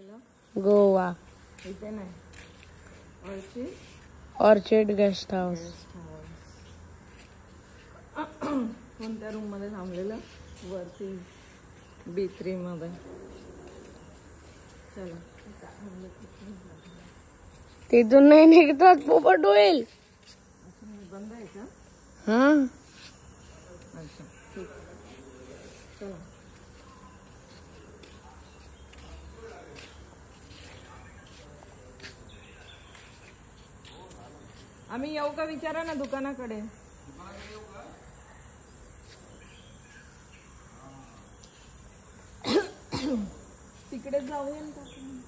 Goa. Orchid guest house house कोणत्या room मध्ये थांबलेलं? वरती. बी थ्री मध्ये? तिथून नाही निघतात पोपट होईल. बंद आहे का? हा. अच्छा ठीक चला. आम्ही येऊ का विचारा ना दुकानाकडे? तिकडे जाऊया ना आपण.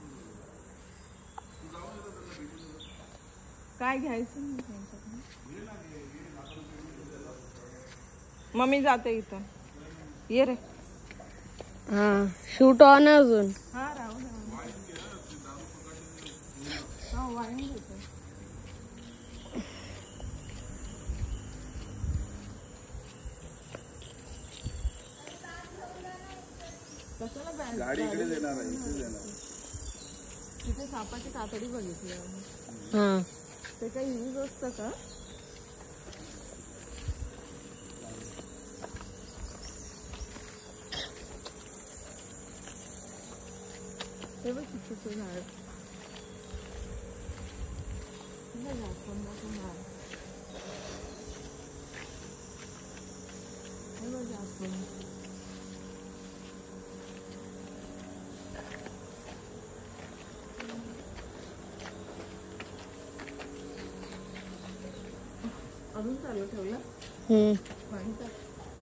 काय घ्यायचं मग मी जाते इथं. ये रे. हा शूट ऑन अजून. हा? कशाला बॅग गाडी इकडे देणार आहे इथे देणार तिथे सापाची कातडी बघितली आहे. हा ते काही यूज़ असतं का ते बघ चिकूचं झाड हे बघ, जास्वंदाचं झाड. हे बघ, जास्वंद. अजून चालू ठेवलं हम्म.